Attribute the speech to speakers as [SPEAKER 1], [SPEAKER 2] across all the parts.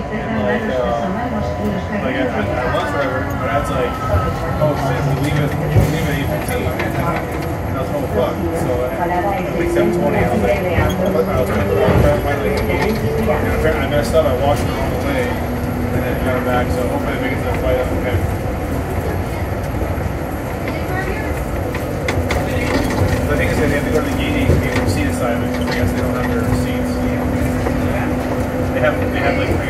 [SPEAKER 1] like, I, but like, oh shit, we leave at, 8.15. So 7.20, I was like, I And apparently I messed up, I washed it all the way, and then got it back, so hopefully it to flight, okay. I think they have to go to the gate to seat assignment. I guess they don't have their seats. They have they have like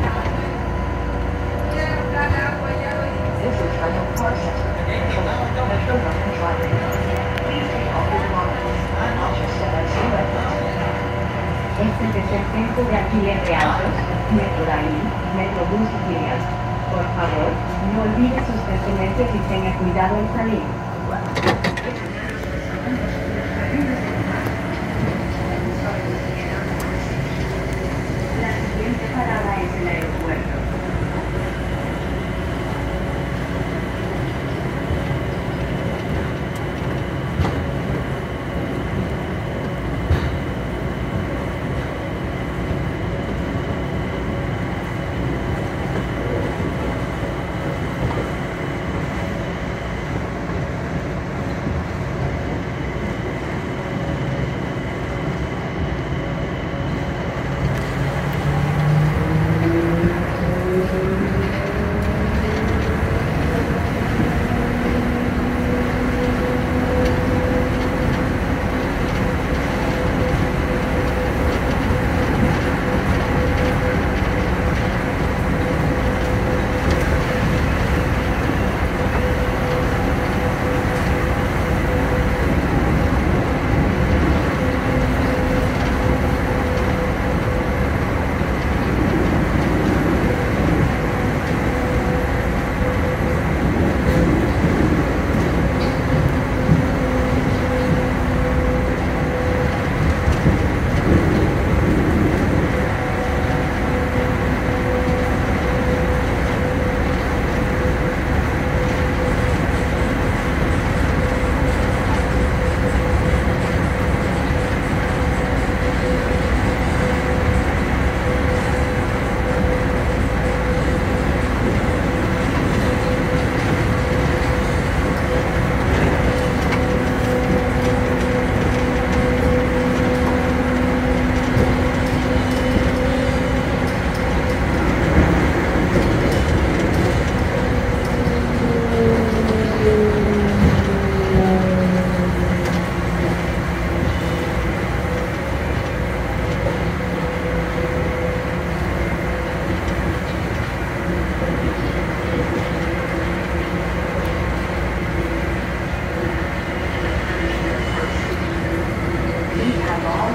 [SPEAKER 2] Este es el centro de alquiler de autos, ahí, Metrobús Gilead. Por favor, no olvide sus pertenencias y tenga cuidado en salir.